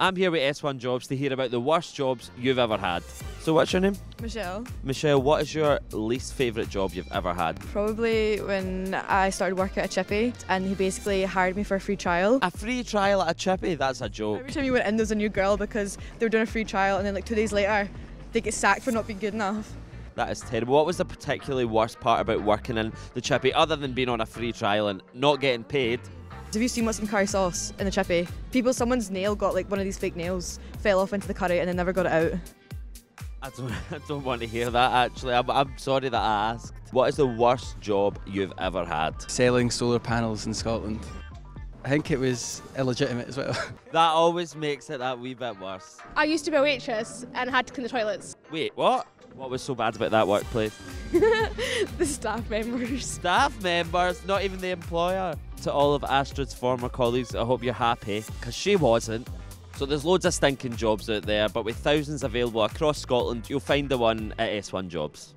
I'm here with S1 Jobs to hear about the worst jobs you've ever had. So, what's your name? Michelle. Michelle, what is your least favourite job you've ever had? Probably when I started working at a chippy and he basically hired me for a free trial. A free trial at a chippy? That's a joke. Every time you went in, there was a new girl because they were doing a free trial and then like two days later, they get sacked for not being good enough. That is terrible. What was the particularly worst part about working in the chippy, other than being on a free trial and not getting paid? Have you seen what's in curry sauce in the chippy? People, someone's nail got like one of these fake nails, fell off into the curry and they never got it out. I don't, I don't want to hear that actually. I'm, I'm sorry that I asked. What is the worst job you've ever had? selling solar panels in Scotland. I think it was illegitimate as well. That always makes it that wee bit worse. I used to be a waitress and had to clean the toilets. Wait, what? What was so bad about that workplace? the staff members. Staff members, not even the employer. To all of Astrid's former colleagues, I hope you're happy, because she wasn't. So there's loads of stinking jobs out there, but with thousands available across Scotland, you'll find the one at S1 Jobs.